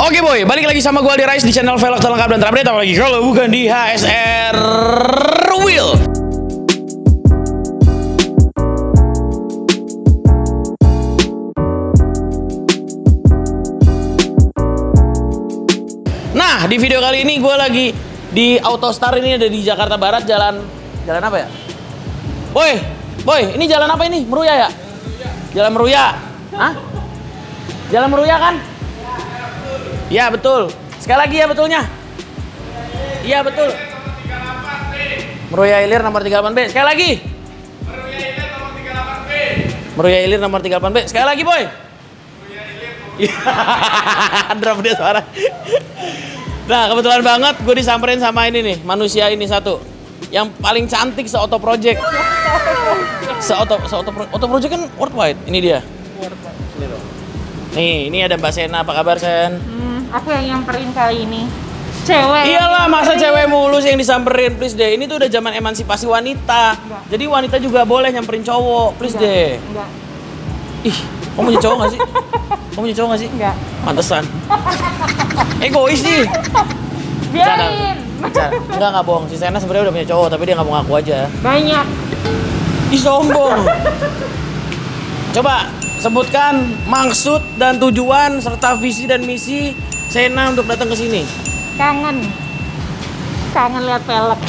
Oke boy, balik lagi sama gue Aldi Rais di channel Velg terlengkap dan terupdate apalagi kalau bukan di HSR Wheel. Nah, di video kali ini gue lagi di Autostar ini ada di Jakarta Barat jalan jalan apa ya? Boy, boy, ini jalan apa ini? Meruya ya? Jalan Meruya. Hah? Jalan Meruya kan? Ya betul. Sekali lagi ya betulnya. Iya betul. Meruya Ilir nomor 38B. Sekali lagi. Meruya Ilir nomor 38B. Sekali lagi boy. Drop dia suara. Nah kebetulan banget gue disamperin sama ini nih manusia ini satu yang paling cantik se-auto project. Se-auto se-auto pro- auto project kan worldwide. Ini dia. Loh. Nih, ini ada Mbak Sena. Apa kabar Sen? Hmm, aku yang nyamperin kali ini. Cewek. Iyalah, masa cewek mulus yang disamperin, please deh. Ini tuh udah zaman emansipasi wanita. Enggak. Jadi wanita juga boleh nyamperin cowok, please Enggak, deh. Enggak. Ih, kamu punya cowok gak sih? Kamu punya cowok gak sih? Enggak. Pantesan. Egois nih. Biarin. Enggak, enggak bohong. Si Sena sebenarnya udah punya cowok, tapi dia nggak mau ngaku aja. Banyak. Ih, sombong. Coba sebutkan maksud dan tujuan serta visi dan misi Sena untuk datang ke sini. Kangen. Kangen lihat pelek.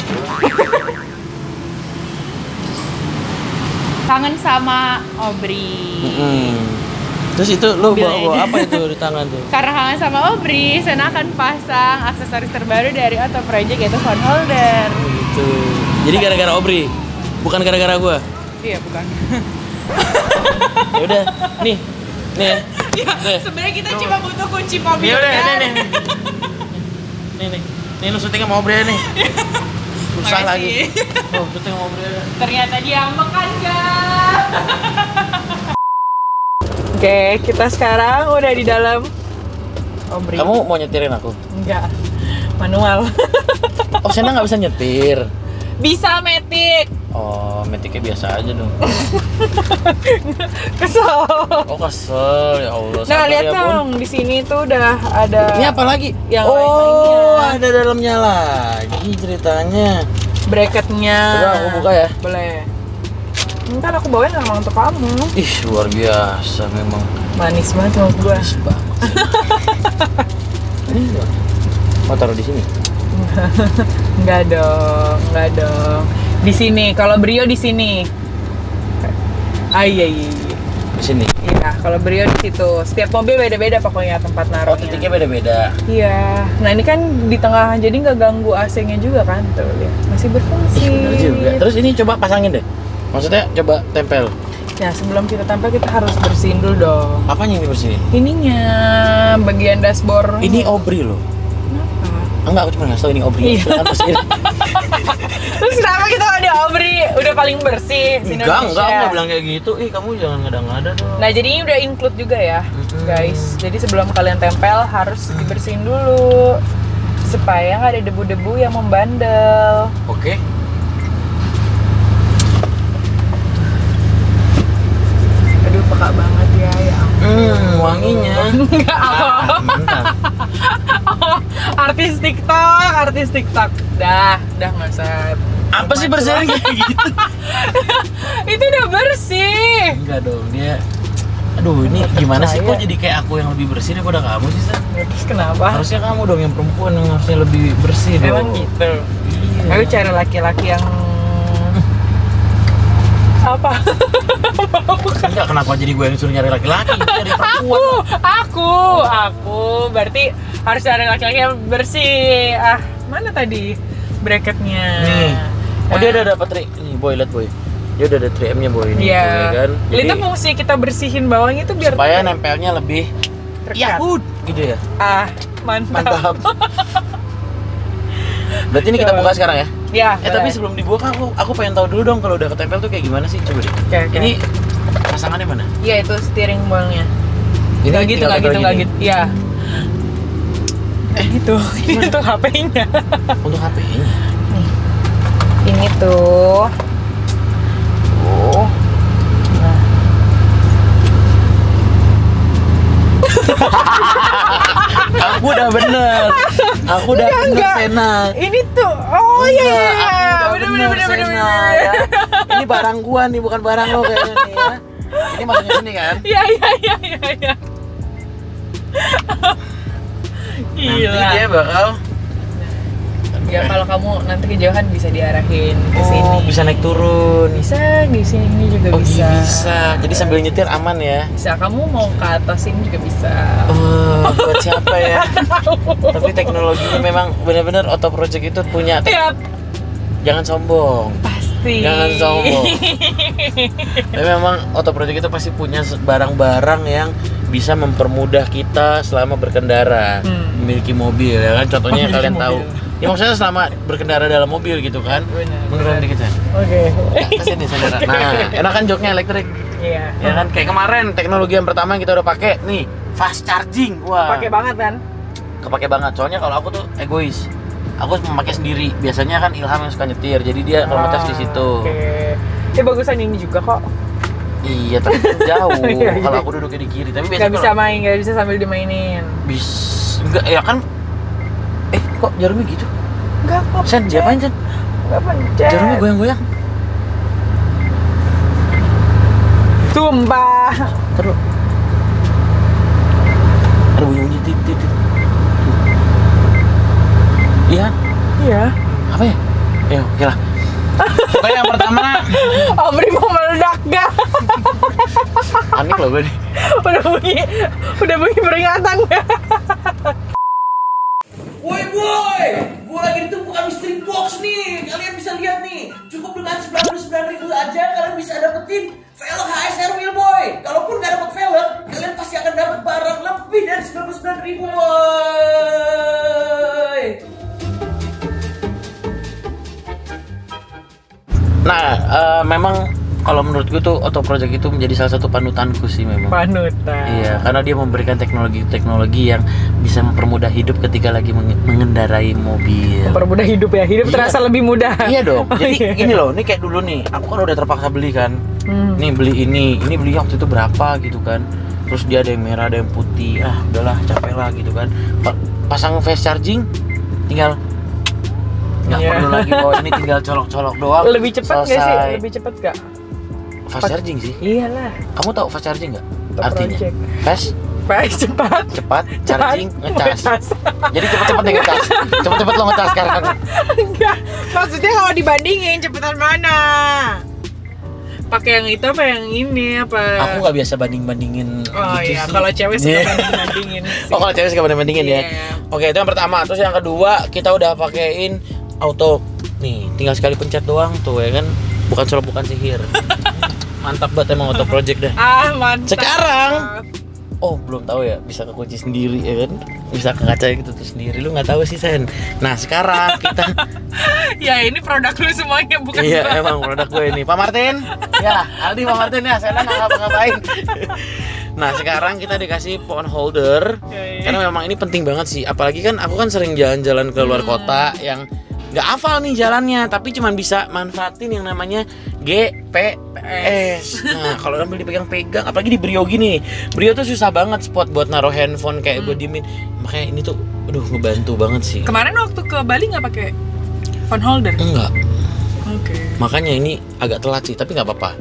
Kangen sama Obri. Hmm. Terus itu lu Mobil bawa, bawa apa itu di tangan tuh? Karena kangen sama Obri, Sena akan pasang aksesoris terbaru dari Auto Project yaitu phone holder. Gitu. Jadi gara-gara Obri, bukan gara-gara gua. Iya, bukan. Ya udah, nih. Nih. ya. Nih. Sebenarnya kita cuma butuh kunci mobil. Ya udah, kan? nih, nih, nih. Nih, nih. Lu syuting sama Obri nih. Susah lagi. Oh, syuting. Ternyata dia makan kan? Oke, kita sekarang udah di dalam Obri. Kamu mau nyetirin aku? Enggak. Manual. Oh, Sena nggak bisa nyetir. Bisa metik. Metiknya biasa aja dong. Kesel. Oh, kesel ya Allah. Nah, sabar lihat ya, dong, di sini tuh udah ada Ini apa lagi? Yang oh, lain-lainnya. ada dalamnya lagi ceritanya. bracketnya. Coba aku buka ya. Boleh. Ntar aku bawain memang untuk kamu. Ih, luar biasa memang. Manis banget sama gua. Manis banget. Oh, taruh di sini. Enggak dong, enggak dong. Di sini, kalau Brio di sini. Ah iya iya. iya. Di sini. Iya, kalau Brio di situ. Setiap mobil beda-beda pokoknya tempat Oh, naruhnya. titiknya beda-beda. Iya. Nah ini kan di tengah, jadi nggak ganggu AC-nya juga kan? Tuh lihat, masih berfungsi. Ih, bener juga. Terus ini coba pasangin deh. Maksudnya coba tempel. Ya sebelum kita tampil kita harus bersihin dulu dong. Apanya ini bersih? Ininya bagian dashboard. Ini obri loh. Enggak, aku cuma ngasih tau ini obri. Iya. Terus kenapa kita ada Obri udah paling bersih di enggak, enggak, aku nggak bilang kayak gitu. Ih, kamu jangan ngada-ngada dong. Nah jadi ini udah include juga ya guys. Jadi sebelum kalian tempel harus dibersihin dulu supaya nggak ada debu-debu yang membandel. Oke. Aduh peka banget ya ya. ampun. Hmm, wanginya. Enggak apa. Artis TikTok, artis TikTok. Dah, dah nggak usah. Apa sih bersihin kayak gitu? Itu udah bersih. Enggak dong, dia Aduh, ini gimana sih kok jadi kayak aku yang lebih bersih daripada kamu sih, San? Terus kenapa? Harusnya kamu dong yang perempuan yang harusnya lebih bersih dong. Emang gitu. Iya. Ayo cari laki-laki yang apa? Enggak, kenapa jadi gue yang suruh nyari laki-laki? Nyari aku, perempuan. aku, aku. Berarti harus cari laki-laki yang bersih. Ah, mana tadi bracketnya? Nih. Oh, Ah. dia udah dapat trik. Nih, boy, lihat boy. Dia udah ada 3M-nya boy ini, Iya. boy, kan. Jadi Itu fungsi kita bersihin bawahnya itu biar supaya nempelnya lebih. Yahud gitu ya. Ah, mantap. Mantap. Berarti ini kita buka sekarang ya? Ya. Eh tapi sebelum dibuka aku aku pengen tahu dulu dong kalau udah ketempel tuh kayak gimana sih coba deh. Oke, oke. Ini pasangannya mana? Iya itu steering wheelnya. Ini Nggak gitu, nggak gitu, gini. gitu. Iya. Eh gitu. Ini tuh HP-nya. Untuk HP-nya. Ini tuh. Oh. Nah. Aku udah bener. Aku udah Enggak, bener enggak. Sena. Ini tuh, oh iya, iya, Enggak, iya. udah bener bener bener bener Sena, bener. ya. Ini barang gua nih, bukan barang lo kayaknya nih ya. Ini masuknya sini kan? Iya iya iya iya iya. Gila. Nanti dia bakal Ya kalau kamu nanti kejauhan bisa diarahin ke oh, sini. bisa naik turun. Bisa di sini juga Oh, bisa. bisa. Jadi sambil nyetir aman ya. Bisa kamu mau ke atas ini juga bisa. Oh, buat siapa ya? Tapi teknologinya memang benar-benar auto project itu punya. Ya Jangan sombong. Pasti. Jangan sombong. Tapi memang auto project itu pasti punya barang-barang yang bisa mempermudah kita selama berkendara, Hmm. memiliki mobil ya kan. Contohnya yang Memiliki kalian tahu. Ya maksudnya selama berkendara dalam mobil gitu kan. Menurun dikit ya. Oke. Ke sini saudara. Nah, enak kan joknya elektrik. Iya. Ya kan kayak kemarin teknologi yang pertama yang kita udah pakai nih fast charging. Wah. Pakai banget kan? kepake banget soalnya kalau aku tuh egois aku memakai sendiri biasanya kan Ilham yang suka nyetir jadi dia kalau ngecas di situ Ah, Oke. Ya bagusan ini juga kok. iya tapi jauh Iya, iya. kalau aku duduknya di kiri tapi biasanya bisa main, gak bisa sambil dimainin. bis enggak ya kan eh kok jarumnya gitu Enggak kok. Sen diapain Sen Enggak pencet. jarumnya goyang-goyang Sumpah. terus ada bunyi-bunyi tit tit tit. Iya? Iya. apa ya ya oke lah Pokoknya yang pertama Obri mau meledak gak? panik loh gue nih udah bunyi, udah bunyi peringatan gak? Woi boy, gue lagi ditemukan mystery box nih. Kalian bisa lihat nih, cukup dengan 99 ribu aja kalian bisa dapetin velg HSR wheel boy. Kalaupun nggak dapet velg, kalian pasti akan dapat barang lebih dari 99 ribu boy. Nah, eh, memang kalau menurut gue tuh auto project itu menjadi salah satu panutanku sih memang. Panutan. Iya, karena dia memberikan teknologi-teknologi yang bisa mempermudah hidup ketika lagi menge- mengendarai mobil. Mempermudah hidup ya, hidup Iya. terasa lebih mudah. Iya dong. Oh, Jadi iya. gini loh, ini kayak dulu nih, aku kan udah terpaksa beli kan. Hmm. Nih beli ini, ini beli waktu itu berapa gitu kan. Terus dia ada yang merah, ada yang putih. Ah, udahlah capek lah gitu kan. Pa- Pasang fast charging tinggal nggak Iya. perlu lagi bawa ini tinggal colok-colok doang. Lebih cepat gak sih? Lebih cepat gak? Fast charging sih. Iyalah. Kamu tahu fast charging nggak? Artinya project. fast Fast cepat. cepat charging ngecas. Jadi cepet-cepet nih ngecas. Cepet-cepet lo ngecas sekarang. Enggak. Maksudnya kalau dibandingin cepetan mana? Pakai yang itu apa yang ini apa? Aku nggak biasa banding-bandingin. Oh gitu iya, kalau cewek suka Iya. banding-bandingin. sih. Oh kalau cewek suka banding-bandingin ya. Iya. Oke itu yang pertama. Terus yang kedua kita udah pakein auto. Nih tinggal sekali pencet doang tuh ya kan. Bukan suara bukan sihir. Mantap banget emang auto project dah. Ah, mantap. Sekarang Oh belum tahu ya bisa kekunci sendiri ya kan bisa ke kaca gitu tuh sendiri lu nggak tahu sih Sen nah sekarang kita ya ini produk lu semuanya bukan iya gua. emang produk gue ini Pak Martin ya Aldi Pak Martin ya saya nggak ngapa-ngapain nah sekarang kita dikasih phone holder Oke. karena memang ini penting banget sih apalagi kan aku kan sering jalan-jalan ke luar kota yang nggak hafal nih jalannya tapi cuman bisa manfaatin yang namanya GPS nah kalau ambil dipegang-pegang apalagi di Brio gini. Brio tuh susah banget spot buat naruh handphone kayak gue diemin. Makanya ini tuh aduh ngebantu banget sih. Kemarin waktu ke Bali nggak pakai phone holder? enggak Oke. makanya ini agak telat sih tapi nggak apa-apa.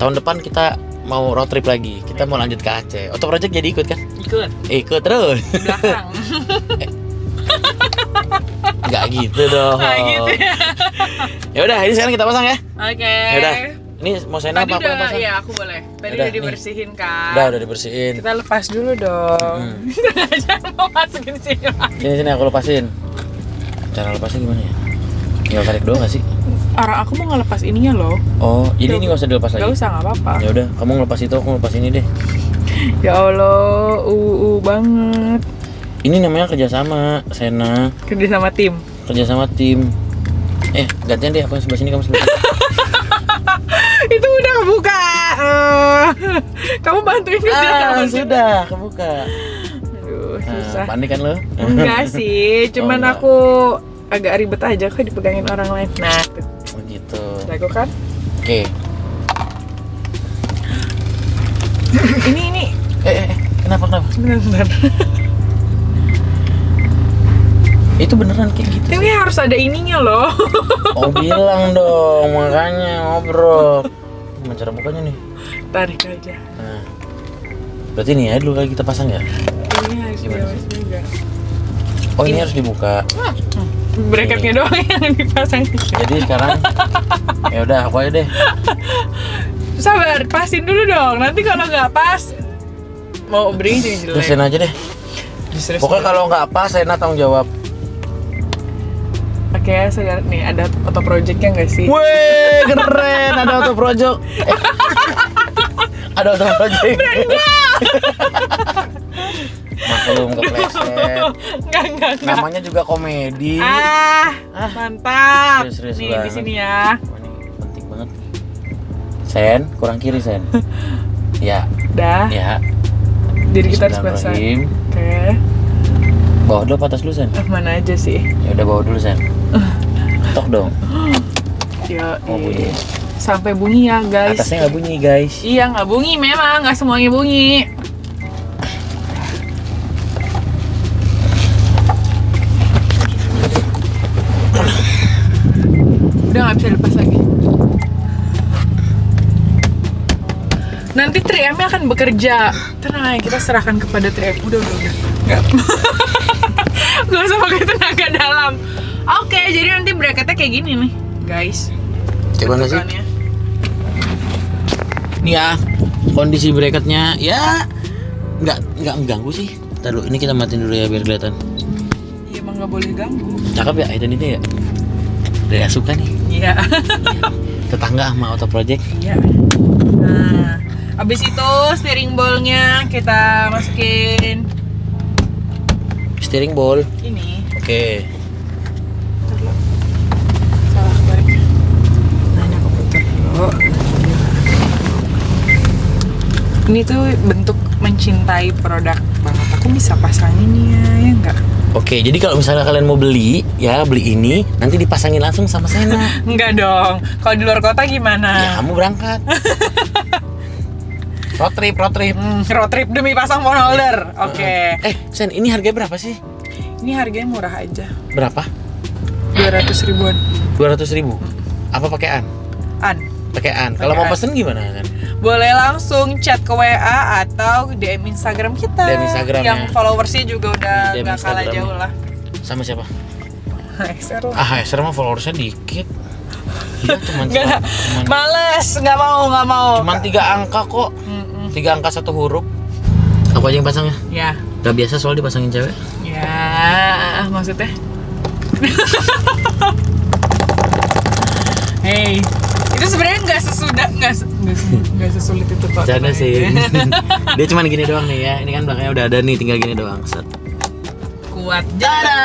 Tahun depan kita mau road trip lagi. Kita mau lanjut ke Aceh. Auto Project jadi ikut kan? Ikut. Ikut terus. Belakang. nggak gitu dong Nggak gitu ya. ya udah ini sekarang kita pasang ya Oke. ya udah ini mau saya apa aku yang pasang iya aku boleh. Tadi Udah, udah dibersihin kan. udah udah dibersihin Kita lepas dulu dong. Hmm. Jangan mau masukin sini lagi. sini sini aku lepasin cara lepasnya gimana ya tinggal tarik doang gak sih Orang aku mau ngelepas ininya loh. oh jadi ini nggak usah dilepas Gak lagi usah nggak apa-apa. ya udah kamu ngelepas itu aku ngelepas ini deh Ya Allah, uu banget. Ini namanya kerjasama Sena Kerja sama tim. kerjasama tim eh gantian deh aku yang sebelah sini kamu sebelah Itu udah kebuka. Eh, Kamu bantuin kerja ah sudah kebuka Aduh, nah, susah. panik kan lo Enggak sih, cuman enggak. aku agak ribet aja kok dipegangin orang lain. Nah, tuh. oh, gitu Jago kan? oke ini ini eh, eh, eh, kenapa kenapa benar-benar. Beneran kayak gitu. Tapi harus ada ininya loh. Oh bilang dong, makanya ngobrol. Gimana cara bukanya nih? Tarik aja. Nah. Berarti ini ya dulu kali kita pasang ya? Ini harus Gimana juga. Oh ini harus dibuka. Bracketnya doang yang dipasang. Jadi sekarang ya udah aku aja deh. Sabar, pasin dulu dong. Nanti kalau nggak pas, mau beri jadi jelek. Sen aja deh. Justru Pokoknya kalau nggak pas Sena tanggung jawab. Oke, saya nih ada foto projectnya nggak sih? Wih keren ada auto project. Eh. ada auto project. Maklum kepleset. Enggak, enggak, enggak. Namanya juga komedi. Ah, Ah. mantap. Serius-serius nih di banget. sini ya. Wah, ini penting banget. Sen, kurang kiri Sen. Ya, Dah. ya. Jadi kita harus. Bismillahirrahmanirrahim. Oke. Bawa dulu atas dulu Sen? Eh, mana aja sih? Ya udah bawa dulu Sen. Tok dong. Yo, Mau bunyi. sampai bunyi ya guys. Atasnya nggak bunyi guys. Iya nggak bunyi memang, nggak semuanya bunyi. Udah nggak bisa lepas lagi. Nanti 3M -nya akan bekerja. Tenang, kita serahkan kepada 3M. Udah, udah, udah. Nggak. Gak usah pakai tenaga dalam. Oke, jadi nanti bracketnya kayak gini nih, guys. Gimana sih? Nih ya, kondisi bracketnya ya nggak nggak mengganggu sih. Ntar dulu, ini kita matiin dulu ya biar kelihatan. Iya, emang nggak boleh ganggu. Cakep ya item ini ya? Udah suka nih. Iya. Tetangga sama auto project. Iya. Nah, abis itu steering ballnya kita masukin Steering ball. ini. Oke. Lo. Salah. Nah, ini aku putar dulu. Ini tuh bentuk mencintai produk banget. Aku bisa pasangin ya, ya enggak? Oke, jadi kalau misalnya kalian mau beli, ya beli ini, nanti dipasangin langsung sama Sena. Enggak dong. Kalau di luar kota ya gimana? kamu berangkat. road trip, road trip. Hmm, road trip demi pasang phone holder. Oke. Eh, Sen, ini harganya berapa sih? Ini harganya murah aja. Berapa? 200 ribuan. 200 ribu. Apa pakai an? An. Pakai an. Kalau mau pesen gimana kan? Boleh langsung chat ke WA atau DM Instagram kita. DM Instagram Yang ya. followersnya juga udah DM nggak kalah Instagram. jauh lah. Sama siapa? XR lah. Ah, HSR mah followersnya dikit. Iya, cuman cuman, cuman, males, nggak mau, nggak mau. cuman tiga angka kok. Tiga angka satu huruf. Aku aja yang pasang ya. Ya, Gak biasa soal dipasangin cewek. ya, maksudnya. hey, itu sebenarnya nggak sesudah, nggak nggak se- nggak sesulit itu kok. Tenang sih. Dia cuman gini doang nih ya. Ini kan belakangnya udah ada nih, tinggal gini doang. Set. Kuat. Tada!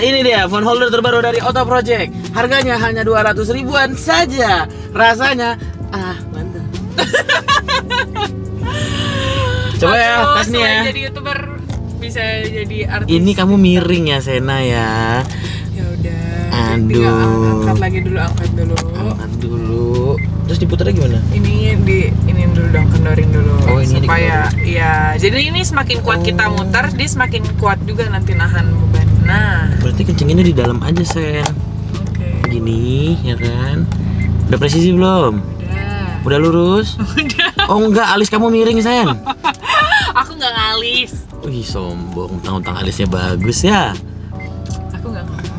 Ini dia phone holder terbaru dari Auto Project. Harganya hanya 200 ribuan saja. Rasanya ah, mantap. Coba ya, tes nih ya. jadi youtuber bisa jadi artis. Ini kamu miring ya, Sena ya. Ya udah. Aduh. Angkat lagi dulu, angkat dulu. Angkat dulu. Terus diputarnya gimana? Ini di ini dulu dong, kendorin dulu. Oh, ini supaya iya. Jadi ini semakin kuat kita Oh. muter, dia semakin kuat juga nanti nahan beban. Nah, Berarti kencinginnya di dalam aja, Sen. oke. Gini, ya kan? Udah presisi belum? Udah. Udah lurus? Udah. Oh enggak, alis kamu miring, Sen. Aku nggak ngalis. Wih, sombong. Tang-tang alisnya bagus ya. Aku nggak ngalis.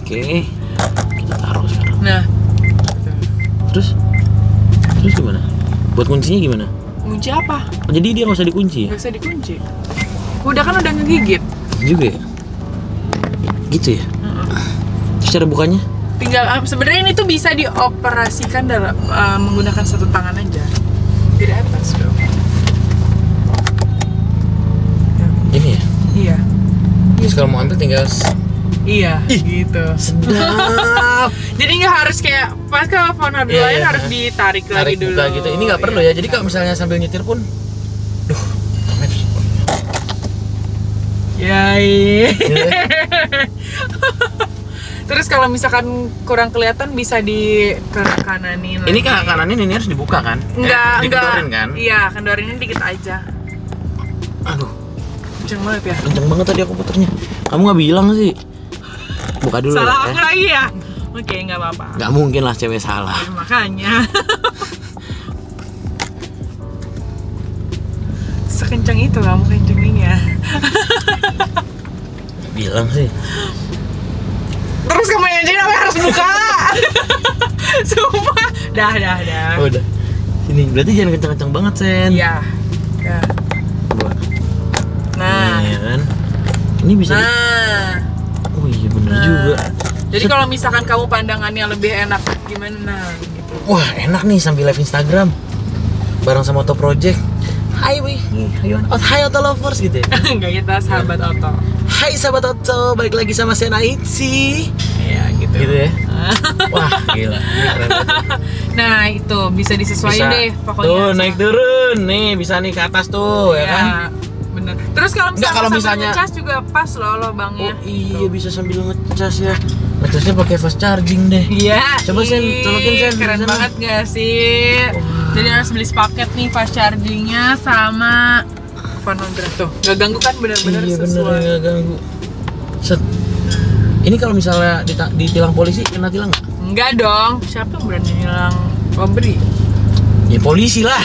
Oke. Kita taruh sekarang. Nah, Terus? Terus gimana? Buat kuncinya gimana? kunci apa? Oh, jadi dia nggak usah dikunci ya? Gak usah dikunci. Udah kan udah ngegigit. Juga ya? Gitu ya? Terus cara bukanya? Tinggal ah, sebenarnya ini tuh bisa dioperasikan dalam ah, menggunakan satu tangan aja. Dari atas dong. Ini ya? Iya. Terus kalau mau ambil tinggal Iya, gitu. sedap. Jadi nggak harus kayak pas ke phone hardware Iya, lain iya. harus ditarik lagi Tarik dulu. buka gitu. Ini nggak perlu ya. Jadi kalau misalnya sambil nyetir pun Duh, maps. Ya. Terus kalau misalkan kurang kelihatan bisa di ke kananin. Ini ke kananin ini harus dibuka kan? Enggak, eh, enggak. kan? Iya, kendorinnya dikit aja. Aduh. kenceng banget ya Kenceng banget tadi aku puternya. Kamu nggak bilang sih. Buka dulu salah ya. aku lagi ya oke nggak apa-apa Nggak mungkin lah cewek salah. Ya, makanya sekencang itu kamu kencenginnya Bilang sih. Terus kamu yang jadi apa harus buka sumpah dah dah dah Oh, udah. Sini, berarti jangan kenceng-kenceng banget, Sen. iya ya. Nah Iya kan? Ini bisa di- nah Oh iya bener Nah. juga. jadi kalau misalkan kamu pandangannya lebih enak gimana gitu Wah, enak nih sambil live Instagram. Bareng sama Auto Project. Hai wih, hai oh, hai Auto Lovers gitu ya. enggak kita sahabat oto Hai sahabat Auto, balik lagi sama saya Naitsi. ya gitu, Gitu ya. Wah, gila. Nah itu bisa disesuaikan deh pokoknya Tuh, naik turun. Nih, bisa nih ke atas tuh, ya, ya kan? bener terus kalau misalkan kalau misalnya- ngecas juga pas loh lubangnya Oh iya bisa sambil ngecas ya. Ngecasnya pakai fast charging deh. Iya. Coba, Sen, colokin, Sen, Keren sana. banget gak sih? Jadi harus beli sepaket nih fast chargingnya sama phonograph tuh. Gak ganggu kan bener-bener iya bener sesuai. nggak ganggu. Set. Ini kalau misalnya ditilang polisi kena tilang nggak? Enggak dong. Siapa yang berani bilang pemberi? Ya polisi lah.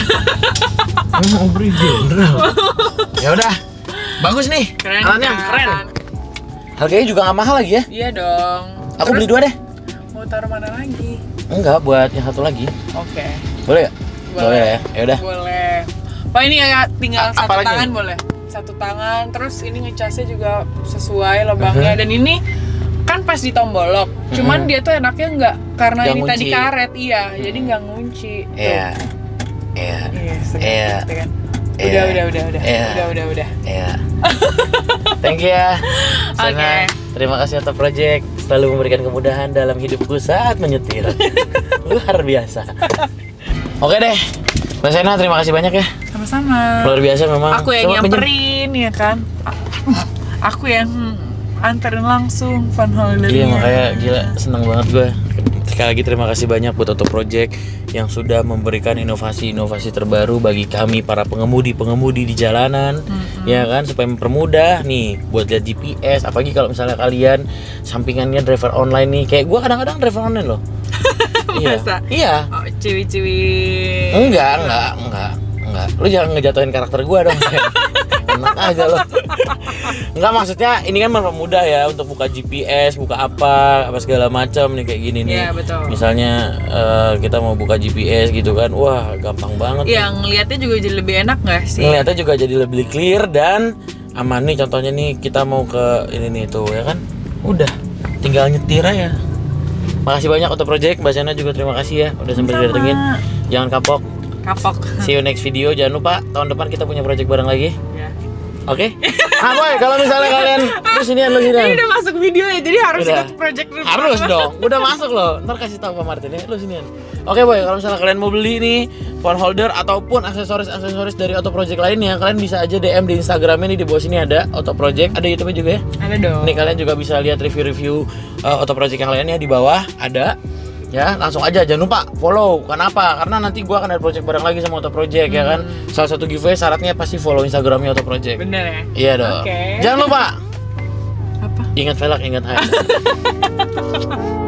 Emang obri jenderal. ya udah. Bagus nih. Keren Alatnya kan? keren. Harganya juga nggak mahal lagi ya. Iya dong. Aku Terus beli dua deh. Mau taruh mana lagi? Enggak, buat yang satu lagi. Oke. Boleh gak? Boleh ya. Ya udah. Boleh. Pak ini ya tinggal A- satu apa lagi tangan boleh. Satu tangan. Terus ini ngecasnya juga sesuai lubangnya. Mhm. Dan ini kan pas ditombolok. Cuman Mhm. dia tuh enaknya nggak karena Nggak ini tadi ngunci. karet iya. Jadi nggak ngunci. Iya. Iya. Iya, Iya. gitu kan. Iya. Udah, udah, udah, udah, Iya. udah, udah, udah. Iya. Thank you ya. Oke. Terima kasih Auto Project selalu memberikan kemudahan dalam hidupku saat menyetir. Luar biasa. Oke deh. Mbak Sena terima kasih banyak ya. Sama-sama. Luar biasa memang. Aku yang Coba nyamperin ya kan. Aku yang anterin langsung fan holdernya. Iya makanya gila seneng banget gue. Sekali lagi terima kasih banyak buat Auto Project yang sudah memberikan inovasi-inovasi terbaru bagi kami para pengemudi-pengemudi di jalanan, ya kan supaya mempermudah nih buat lihat GPS. Apalagi kalau misalnya kalian sampingannya driver online nih, kayak gue kadang-kadang driver online loh. Iya, Masa? iya. Oh, ciwi-ciwi. Enggak, enggak, enggak, enggak. Lu jangan ngejatuhin karakter gua dong. Enak aja lo. Enggak maksudnya ini kan mempermudah ya untuk buka GPS, buka apa, apa segala macam nih kayak gini nih. Iya, betul. Misalnya eh, kita mau buka GPS gitu kan, wah gampang banget. Yang ngeliatnya juga jadi lebih enak gak sih? Ngeliatnya juga jadi lebih clear dan aman nih contohnya nih kita mau ke ini nih tuh ya kan. Udah, tinggal nyetir aja. Makasih banyak untuk project, Mbak Sena juga terima kasih ya udah Sama-sama. didatengin. Jangan kapok. Kapok. See you next video. Jangan lupa tahun depan kita punya project bareng lagi. Ya. Oke? ah boy, kalau misalnya kalian lu sinian lu Ini sinian. udah masuk video ya, jadi harus Udah. ikut project review. Harus dong. Udah masuk loh. Ntar kasih tahu Pak Martin ya. Lu sinian. Oke boy, kalau misalnya kalian mau beli nih phone holder ataupun aksesoris-aksesoris dari Auto Project lainnya, kalian bisa aja DM di Instagramnya nih di bawah sini ada Auto Project, ada YouTube juga ya. Ada dong. Nih kalian juga bisa lihat review-review uh, Auto Project yang lainnya di bawah ada. Ya, langsung aja jangan lupa follow. Kenapa? Karena nanti gua akan ada project bareng lagi sama Auto Project ya kan. Salah satu giveaway syaratnya pasti follow Instagramnya Auto Project. Bener ya? Iya dong. Oke. Jangan lupa Apa? ingat velg, ingat hai.